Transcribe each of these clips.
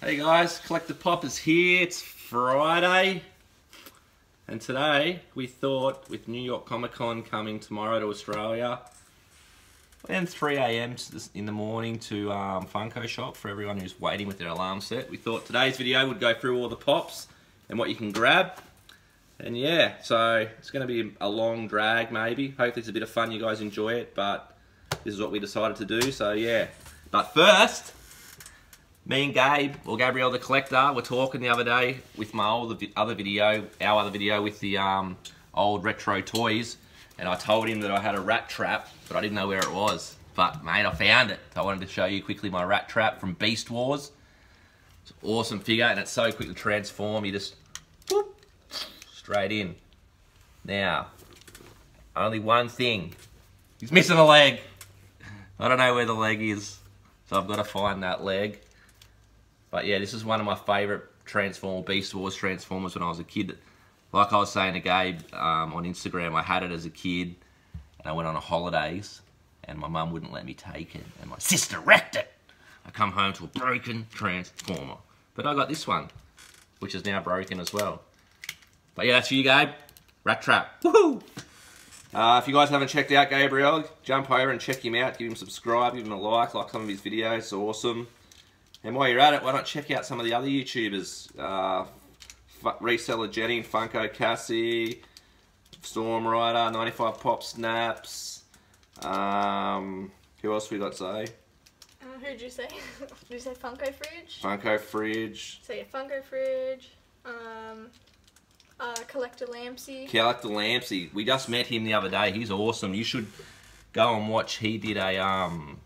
Hey guys, Collectapop is here. It's Friday. And today we thought with New York Comic Con coming tomorrow to Australia and 3am in the morning to um, Funko Shop for everyone who's waiting with their alarm set. We thought today's video would go through all the pops and what you can grab. And yeah, so it's going to be a long drag maybe. Hopefully it's a bit of fun, you guys enjoy it, but this is what we decided to do, so yeah. But first, me and Gabe, or Gabriel the Collector, were talking the other day with my old other video, our other video with the um, old retro toys, and I told him that I had a rat trap, but I didn't know where it was. But mate, I found it. So I wanted to show you quickly my Rattrap from Beast Wars. Awesome figure, and it's so quick to transform. You just whoop, straight in. Now, only one thing. He's missing a leg. I don't know where the leg is, so I've got to find that leg. But yeah, this is one of my favourite Transform Beast Wars Transformers when I was a kid. Like I was saying to Gabe um, on Instagram, I had it as a kid and I went on a holidays and my mum wouldn't let me take it and my sister wrecked it. I come home to a broken Transformer. But I got this one, which is now broken as well. But yeah, that's you, Gabe. Rattrap. Woohoo! Uh, if you guys haven't checked out Gabriel, jump over and check him out. Give him a subscribe, give him a like, like some of his videos. It's awesome. And while you're at it, why not check out some of the other YouTubers? Uh, Reseller Jenny, Funko Cassie, Storm Rider, 95 Pop Snaps. Um, who else we got, say? Uh, who'd you say? Did you say Funko Fridge? Funko Fridge. So yeah, Funko Fridge. Um, uh, Collector Lampsey. Collector Lampsey. We just met him the other day. He's awesome. You should go and watch. He did a um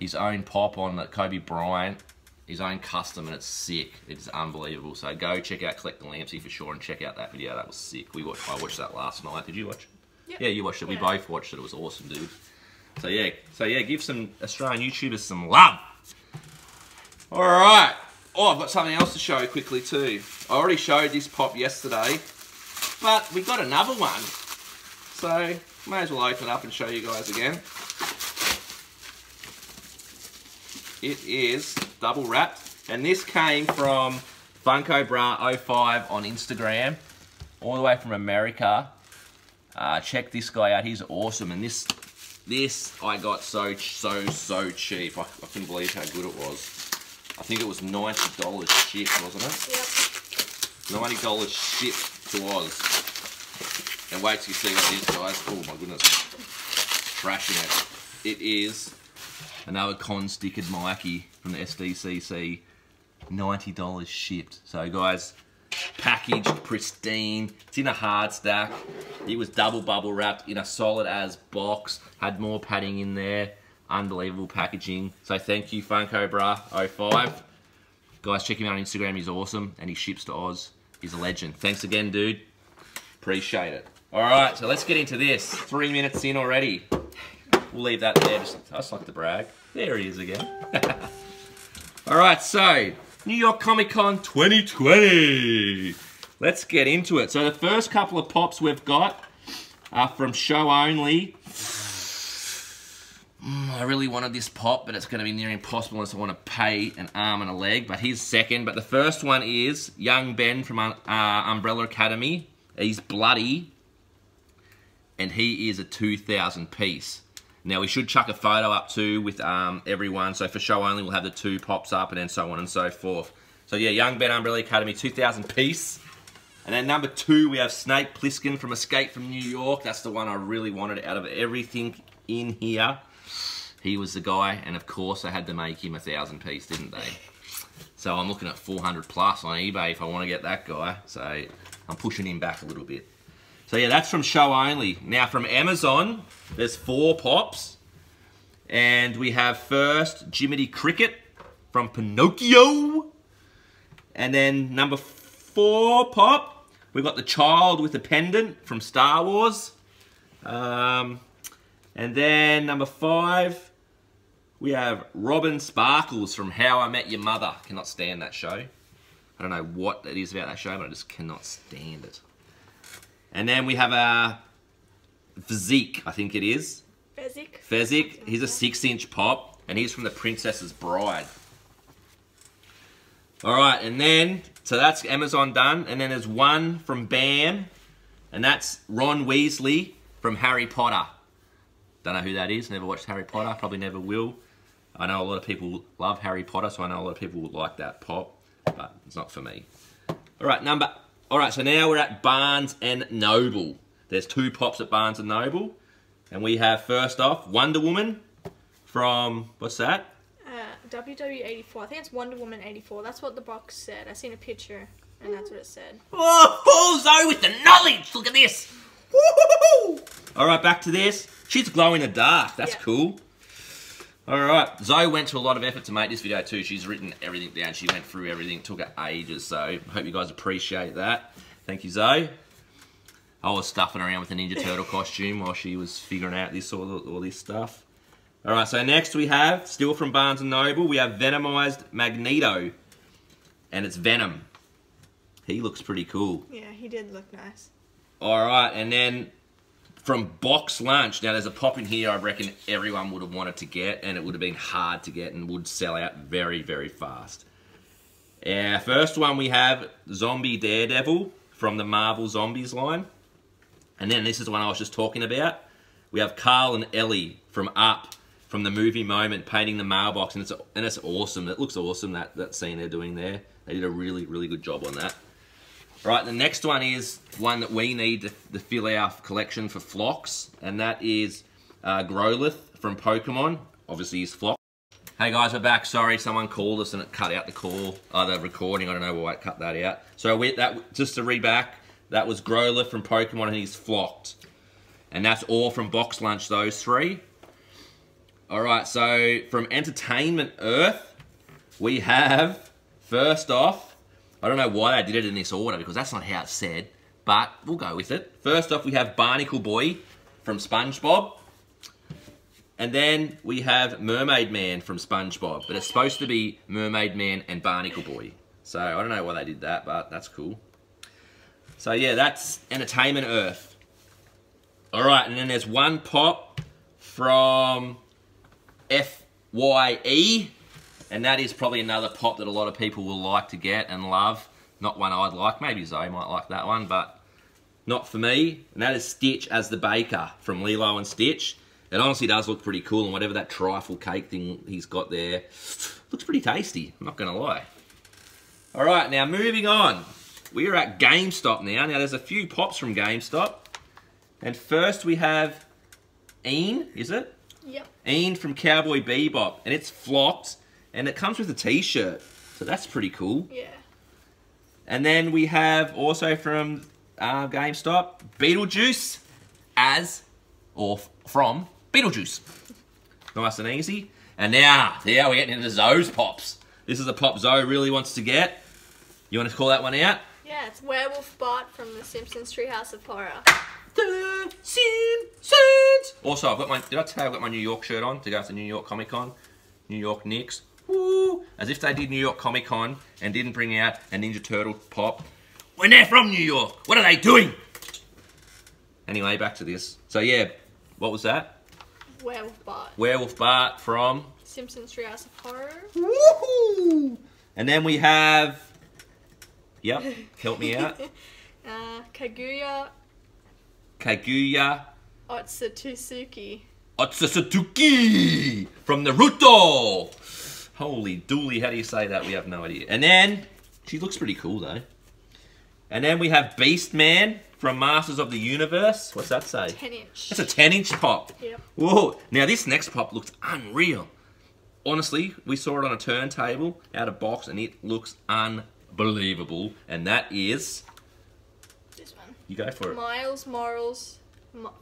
his own pop on Kobe Bryant, his own custom, and it's sick. It's unbelievable. So go check out Collect the Lampsey for sure and check out that video. That was sick. We watched. I watched that last night. Did you watch? Yep. Yeah, you watched it. We both watched it. It was awesome, dude. So yeah, so yeah, give some Australian YouTubers some love. All right. Oh, I've got something else to show you quickly too. I already showed this pop yesterday, but we got another one. So may as well open up and show you guys again. It is double wrapped, and this came from Funko Bra 05 on Instagram, all the way from America. Uh, check this guy out; he's awesome. And this, this I got so so so cheap. I, I couldn't believe how good it was. I think it was ninety dollars shipped, wasn't it? Yep. Ninety dollars shipped to Oz. And wait till you see what it is, guys. Oh my goodness, trashing it. It is another con stickered Mikey from the SDCC. Ninety dollars shipped. So guys, packaged, pristine. It's in a hard stack. It was double bubble wrapped in a solid as box. Had more padding in there. Unbelievable packaging. So thank you, Funko Bra 05. Guys, check him out on Instagram. He's awesome, and he ships to Oz. He's a legend. Thanks again, dude. Appreciate it. All right, so let's get into this. Three minutes in already. We'll leave that there. Just, I just like to brag. There he is again. All right, so New York Comic Con 2020. Let's get into it. So the first couple of pops we've got are from show only. Mm, I really wanted this pop, but it's going to be near impossible unless I want to pay an arm and a leg. But he's second. But the first one is Young Ben from uh, Umbrella Academy. He's bloody, and he is a 2,000 piece. Now we should chuck a photo up too with um, everyone. So for show only, we'll have the two pops up and then so on and so forth. So yeah, Young Ben Umbrella Academy, 2,000 piece. And then number two, we have Snake Plissken from Escape from New York. That's the one I really wanted out of everything in here. He was the guy, and of course they had to make him a thousand piece, didn't they? So I'm looking at 400 plus on eBay if I want to get that guy. So I'm pushing him back a little bit. So yeah, that's from show only. Now from Amazon, there's four pops. And we have first Jiminy Cricket from Pinocchio. And then number four pop, we've got the child with a pendant from Star Wars. Um, and then number five, we have Robin Sparkles from How I Met Your Mother. Cannot stand that show. I don't know what it is about that show, but I just cannot stand it. And then we have our Physique, I think it is. Bezic. Fezzik, he's a six inch pop, and he's from The Princess's Bride. Alright, and then, so that's Amazon done, and then there's one from BAM, and that's Ron Weasley from Harry Potter. Don't know who that is, never watched Harry Potter, probably never will. I know a lot of people love Harry Potter, so I know a lot of people would like that pop, but it's not for me. Alright, number, alright, so now we're at Barnes and Noble. There's two pops at Barnes and Noble. And we have first off Wonder Woman from what's that? Uh, WW84. I think it's Wonder Woman 84. That's what the box said. I seen a picture, and that's what it said. Oh, Zoe with the knowledge! Look at this! All right, back to this. She's glow in the dark. That's Yeah. cool. All right, Zoe went to a lot of effort to make this video too. She's written everything down. She went through everything. It took her ages. So I hope you guys appreciate that. Thank you, Zoe. I was stuffing around with a Ninja Turtle costume while she was figuring out this all, all this stuff. All right, so next we have, still from Barnes & Noble, we have Venomized Magneto. And it's Venom. He looks pretty cool. Yeah, he did look nice. All right, and then from Box Lunch. Now, there's a pop in here I reckon everyone would have wanted to get, and it would have been hard to get and would sell out very, very fast. Our first one we have Zombie Daredevil from the Marvel Zombies line. And then this is the one I was just talking about. We have Carl and Ellie from Up, from the movie Moment, painting the mailbox, and it's and it's awesome. It looks awesome that that scene they're doing there. They did a really really good job on that. Right, the next one is one that we need to, fill our collection for Flocks, and that is uh, Growlithe from Pokemon. Obviously, he's Phlox. Hey guys, we're back. Sorry, someone called us and it cut out the call, uh, the recording. I don't know why it cut that out. So we, that just to read back, that was Growlithe from Pokemon, and he's flocked, and that's all from Box Lunch. Those three. All right, so from Entertainment Earth, we have first off. I don't know why they did it in this order because that's not how it's said, but we'll go with it. First off, we have Barnacle Boy from SpongeBob. And then we have Mermaid Man from SpongeBob, but it's supposed to be Mermaid Man and Barnacle Boy. So I don't know why they did that, but that's cool. So yeah, that's Entertainment Earth. All right, and then there's one pop from FYE, and that is probably another pop that a lot of people will like to get and love. Not one I'd like. Maybe Zoe might like that one, but not for me. And that is Stitch as the baker from Lilo and Stitch. It honestly does look pretty cool, and whatever that trifle cake thing he's got there looks pretty tasty. I'm not going to lie. All right, now moving on. We are at GameStop now. Now, there's a few pops from GameStop. And first we have Ean, is it? Yep. Ian from Cowboy Bebop. And it's flocked, and it comes with a t-shirt. So that's pretty cool. Yeah. And then we have also from uh, GameStop, Beetlejuice as, or from, Beetlejuice. Nice and easy. And now, now we're getting into Zoe's pops. This is a pop Zoe really wants to get. You want to call that one out? Yeah, it's Werewolf Bart from The Simpsons Treehouse of Horror. The Simpsons. Also, I've got my. Did I tell you I've got my New York shirt on to go to the New York Comic Con? New York Knicks. Woo! As if they did New York Comic Con and didn't bring out a Ninja Turtle pop. When they're from New York, what are they doing? Anyway, back to this. So yeah, what was that? Werewolf Bart. Werewolf Bart from. Simpsons Treehouse of Horror. Woohoo! And then we have. Yep, help me out. Uh, Kaguya Kaguya Otsutsuki. Otsutsuki from Naruto. Holy dooly, how do you say that? We have no idea. And then, she looks pretty cool though. And then we have Beast Man from Masters of the Universe. What's that say? 10 inch. That's a 10 inch pop. Yep. Whoa. Now this next pop looks unreal. Honestly, we saw it on a turntable out of box and it looks unbelievable. And that is, This one. you go for it. Miles Morales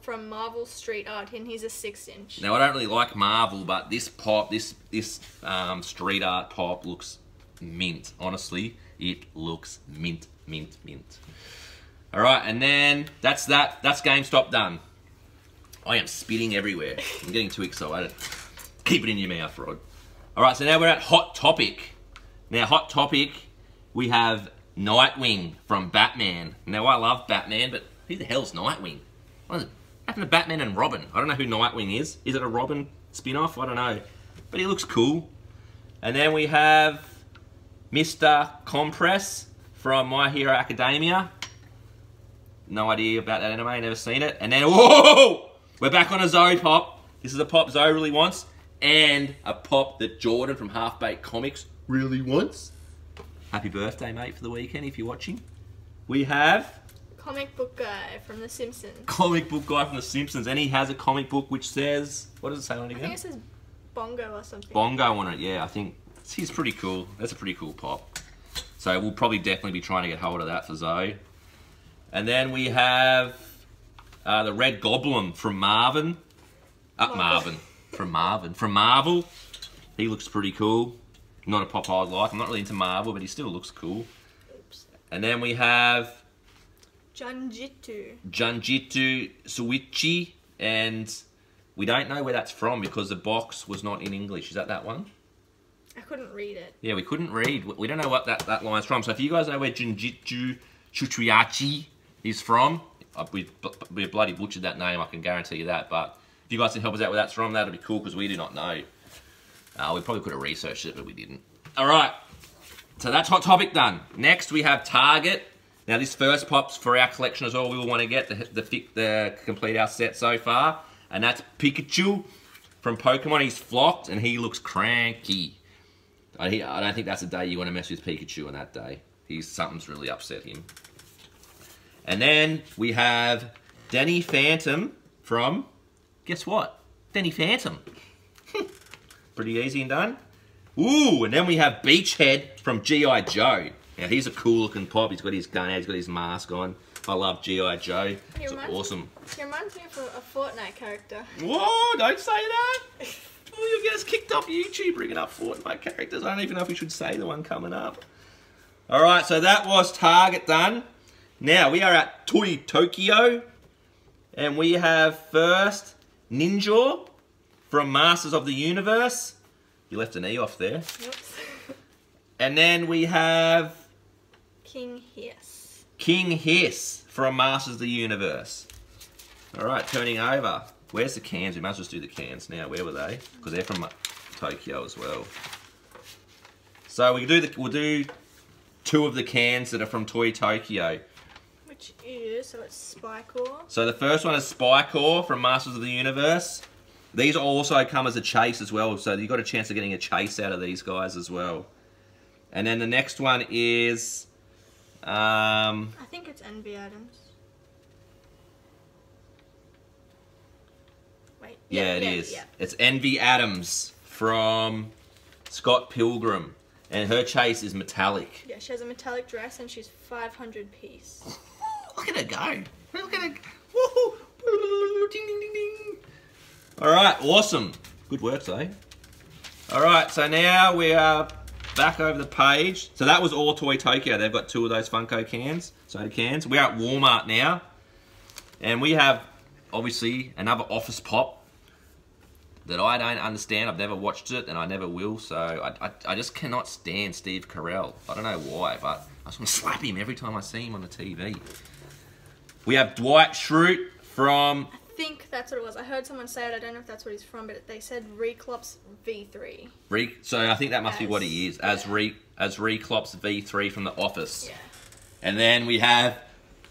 from Marvel Street Art, and he's a 6 inch. Now I don't really like Marvel, but this pop, this this um, street art pop looks mint. Honestly, it looks mint, mint, mint. All right, and then that's that. That's GameStop done. I am spitting everywhere. I'm getting too excited. Keep it in your mouth, Rod. All right, so now we're at Hot Topic. Now, Hot Topic, we have Nightwing from Batman. Now, I love Batman, but who the hell's Nightwing? What is it? Happened to Batman and Robin? I don't know who Nightwing is. Is it a Robin spin off? I don't know. But he looks cool. And then we have Mr. Compress from My Hero Academia. No idea about that anime, never seen it. And then, whoa! We're back on a Zoe pop. This is a pop Zoe really wants. And a pop that Jordan from Half Baked Comics really wants. Happy birthday, mate, for the weekend if you're watching. We have Comic book guy from The Simpsons. comic book guy from The Simpsons, and he has a comic book which says, what does it say on it again? I think it says Bongo or something. Bongo on it, yeah. I think he's pretty cool. That's a pretty cool pop. So we'll probably definitely be trying to get hold of that for Zoe. And then we have uh, the Red Goblin from Marvin. Uh, Marvin. From Marvin. From Marvel. He looks pretty cool. Not a pop I'd like. I'm not really into Marvel, but he still looks cool. Oops. And then we have Janjitsu. Janjitsu Suichi, and we don't know where that's from because the box was not in English. Is that that one? I couldn't read it. Yeah, we couldn't read. We- don't know what that, that line's from. So if you guys know where Jinjitsu Chuchuyachi is from, uh, we, we bloody butchered that name, I can guarantee you that. But if you guys can help us out where that's from, that'd be cool because we do not know. Uh, we probably could have researched it, but we didn't. All right. So that's hot topic done. Next, we have Target. Now, this first pop's for our collection as well. We will want to get the, the, the complete our set so far. And that's Pikachu from Pokemon. He's flocked and he looks cranky. I, I don't think that's a day you want to mess with Pikachu on that day. He's something's really upset him. And then we have Danny Phantom from guess what? Danny Phantom. Pretty easy and done. Ooh, and then we have Beachhead from G.I. Joe. Now he's a cool looking pop. He's got his gun out, he's got his mask on. I love G.I. Joe. It's awesome. He reminds me of a, a Fortnite character. Whoa, don't say that. Oh, you'll get us kicked off YouTube bringing up Fortnite characters. I don't even know if we should say the one coming up. All right, so that was Target done. Now we are at Toy Tokyo. And we have first Ninja from Masters of the Universe. You left an E off there. And then we have King Hiss. King Hiss from Masters of the Universe. All right, turning over. Where's the cans? We must just do the cans now. Where were they? Because they're from Tokyo as well. So we do the we'll do two of the cans that are from Toy Tokyo. Which is, so it's Spikor. So the first one is Spikor from Masters of the Universe. These also come as a chase as well, so you've got a chance of getting a chase out of these guys as well. And then the next one is um, I think it's Envy Adams. Wait. Yeah, it is. Yeah. It's Envy Adams from Scott Pilgrim, and her chase is metallic. Yeah, she has a metallic dress and she's 500 piece. Look at her go! Look at her! Woohoo! Ding ding ding ding! All right, awesome. Good work, eh? All right, so now we are back over the page. So that was all Toy Tokyo. They've got two of those Funko cans, soda cans. We're at Walmart now, and we have obviously another Office Pop that I don't understand. I've never watched it, and I never will. So I, I, I just cannot stand Steve Carell. I don't know why, but I just want to slap him every time I see him on the TV. We have Dwight Schrute from think that's what it was. I heard someone say it. I don't know if that's what he's from, but they said Reclops V3. Re. So I think that must be what he is as As- Re as Reclops V3 from The Office. Yeah. And then we have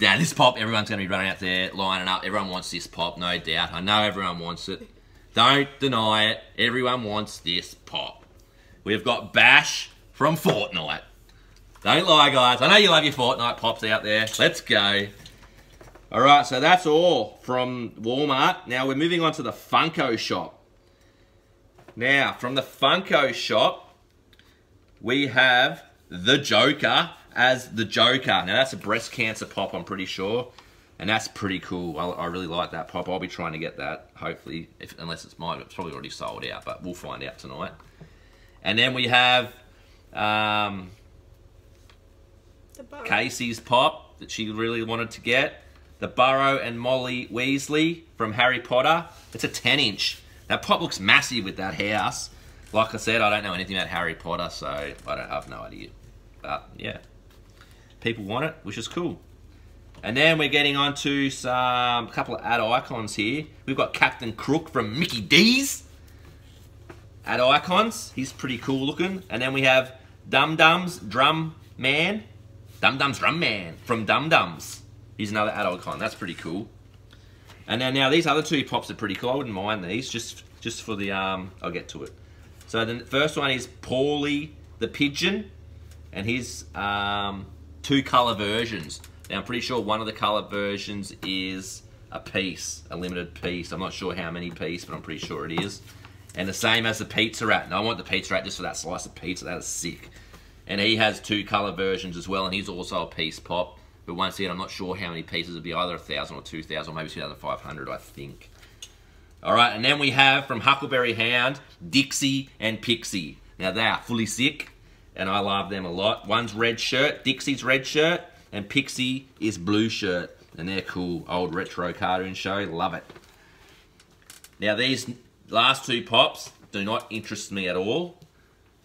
now this pop. Everyone's going to be running out there lining up. Everyone wants this pop, no doubt. I know everyone wants it. Don't deny it. Everyone wants this pop. We've got Bash from Fortnite. Don't lie, guys. I know you love your Fortnite pops out there. Let's go. All right, so that's all from Walmart. Now we're moving on to the Funko shop. Now, from the Funko shop, we have the Joker as the Joker. Now that's a breast cancer pop, I'm pretty sure, and that's pretty cool. I, I really like that pop. I'll be trying to get that, hopefully, if, unless it's mine. It's probably already sold out, but we'll find out tonight. And then we have um, The. Casey's pop that she really wanted to get. The Burrow and Molly Weasley from Harry Potter. It's a 10 inch. That pop looks massive with that house. Like I said, I don't know anything about Harry Potter, so I don't have no idea. But yeah. people want it, which is cool. And then we're getting on to some couple of ad icons here. We've got Captain Crook from Mickey D's. Ad icons. He's pretty cool looking. And then we have Dum Dums Drum Man. Dum Dums Drum Man from Dum Dums. He's another ad icon. That's pretty cool. And then now these other two pops are pretty cool. I wouldn't mind these just just for the um. I'll get to it. So the first one is Paulie the Pigeon, and his um, two color versions. Now I'm pretty sure one of the color versions is a piece, a limited piece. I'm not sure how many piece, but I'm pretty sure it is. And the same as the pizza rat. Now I want the pizza rat just for that slice of pizza. That is sick. And he has two color versions as well, and he's also a piece pop. But once again, I'm not sure how many pieces it'd be, either a thousand or two thousand, or maybe two thousand five hundred, I think. All right, and then we have from Huckleberry Hound, Dixie and Pixie. Now they are fully sick, and I love them a lot. One's red shirt, Dixie's red shirt, and Pixie is blue shirt, and they're cool. Old retro cartoon show, love it. Now these last two pops do not interest me at all.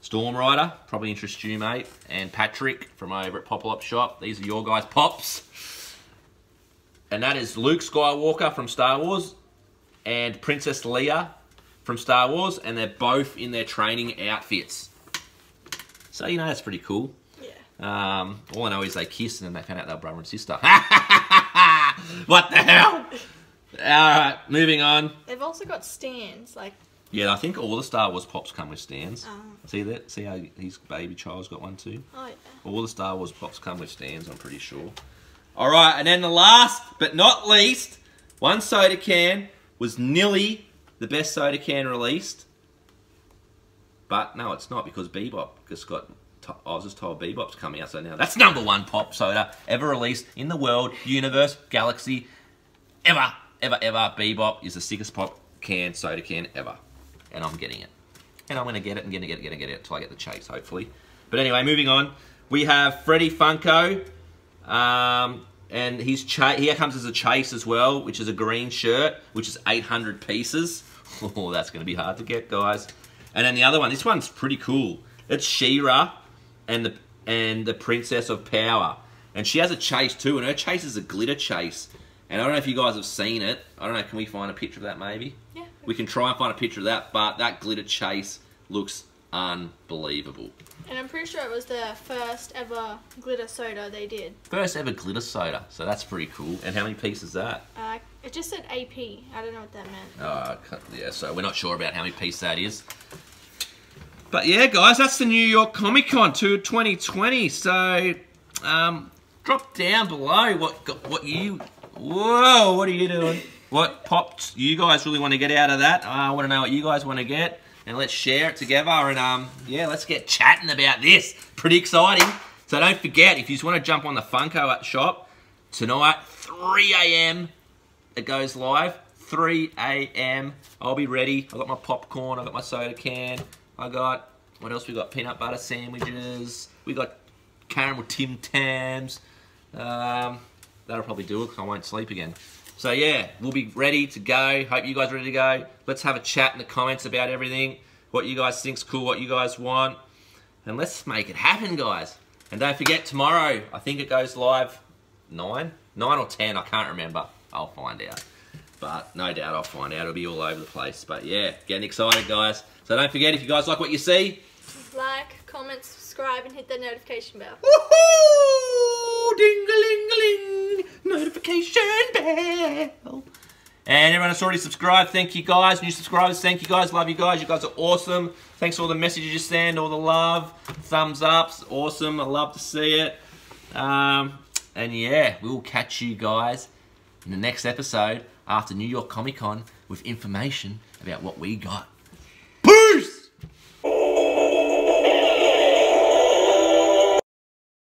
Storm Rider, probably interest you, mate, and Patrick from over at Pop Up Shop. These are your guys' pops. And that is Luke Skywalker from Star Wars and Princess Leia from Star Wars, and they're both in their training outfits. So, you know, that's pretty cool. Yeah. Um, all I know is they kissed and then they found out they were brother and sister. what the hell? Alright, moving on. They've also got stands, like Yeah, I think all the Star Wars pops come with stands. Oh. See that? See how his baby child's got one too? oh yeah. All the Star Wars pops come with stands, I'm pretty sure. Alright, and then the last but not least, one soda can was nearly the best soda can released. But no, it's not because Bebop just got. I was just told Bebop's coming out, so now that's number one pop soda ever released in the world, universe, galaxy, ever, ever, ever. Bebop is the sickest pop can, soda can ever. And I'm getting it. And I'm to get it and it, get it, get it, get it until I get the chase, hopefully. But anyway, moving on. We have Freddie Funko. Um, and he's cha- here comes as a chase as well, which is a green shirt, which is 800 pieces. Oh, that's to be hard to get, guys. And then the other one, this one's pretty cool. It's She-Ra and the and the Princess of Power, and she has a chase too, and her chase is a glitter chase. And I don't know if you guys have seen it. I don't know. Can we find a picture of that maybe? We can try and find a picture of that, but that glitter chase looks unbelievable. And I'm pretty sure it was the first ever glitter soda they did. First ever glitter soda, so that's pretty cool. And how many pieces is that? Uh, it just said AP. I don't know what that meant. Uh, yeah, so we're not sure about how many pieces that is. But yeah, guys, that's the New York Comic Con to 2020. So, um, drop down below what what you. Whoa, what are you doing? What popped you guys really want to get out of that? I want to know what you guys want to get, and let's share it together. And um, yeah, let's get chatting about this. Pretty exciting. So don't forget, if you just want to jump on the Funko shop tonight, 3 a.m. it goes live. 3 a.m. I'll be ready. I got my popcorn. I got my soda can. I got what else? We got peanut butter sandwiches. We got caramel Tim Tams. Um, that'll probably do it. 'cause I won't sleep again. So yeah, we'll be ready to go. Hope you guys are ready to go. Let's have a chat in the comments about everything. What you guys think's cool. What you guys want. And let's make it happen, guys. And don't forget tomorrow. I think it goes live nine, nine or ten. I can't remember. I'll find out. But no doubt I'll find out. It'll be all over the place. But yeah, getting excited, guys. So don't forget, if you guys like what you see, Like, comment, subscribe, and hit that notification bell. woohoo! Ding-a-ling-a-ling! Notification bell. And everyone that's already subscribed, thank you guys. New subscribers, thank you guys. Love you guys. You guys are awesome. Thanks for all the messages you send, all the love, thumbs ups. Awesome. I love to see it. Um, and yeah, we'll catch you guys in the next episode after New York Comic Con with information about what we got.